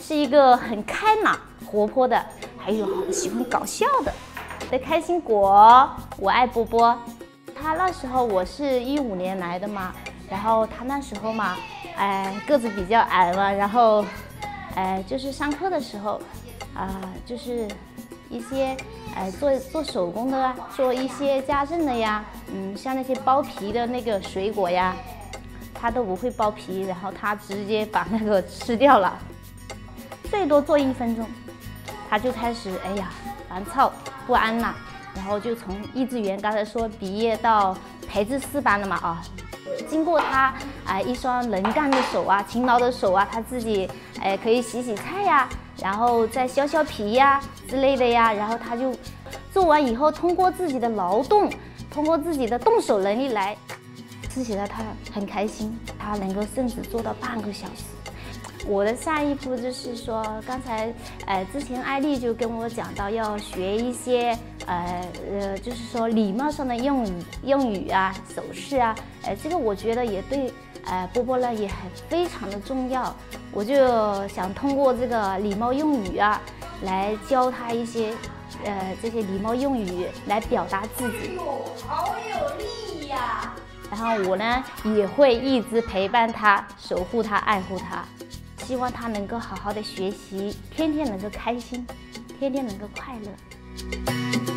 是一个很开朗、活泼的，还有喜欢搞笑的的开心果。我爱波波。他那时候我是一五年来的嘛，然后他那时候嘛，哎，个子比较矮嘛，然后，哎，就是上课的时候，啊，就是一些哎做做手工的啊，做一些家政的呀，嗯，像那些剥皮的那个水果呀，他都不会剥皮，然后他直接把那个吃掉了，最多做一分钟，他就开始哎呀烦躁不安了。然后就从幼稚园，刚才说毕业到培智四班了嘛啊，经过他啊一双能干的手啊，勤劳的手啊，他自己哎可以洗洗菜呀，然后再削削皮呀之类的呀，然后他就做完以后，通过自己的劳动，通过自己的动手能力来，吃起来他很开心，他能够甚至做到半个小时。我的下一步就是说，刚才，呃，之前艾丽就跟我讲到要学一些，呃呃，就是说礼貌上的用语、用语啊、手势啊，呃，这个我觉得也对，呃，波波呢也很非常的重要。我就想通过这个礼貌用语啊，来教他一些，呃，这些礼貌用语来表达自己。好有力呀！然后我呢也会一直陪伴他，守护他，爱护他。希望他能够好好的学习，天天能够开心，天天能够快乐。